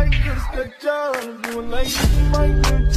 like just a of You like get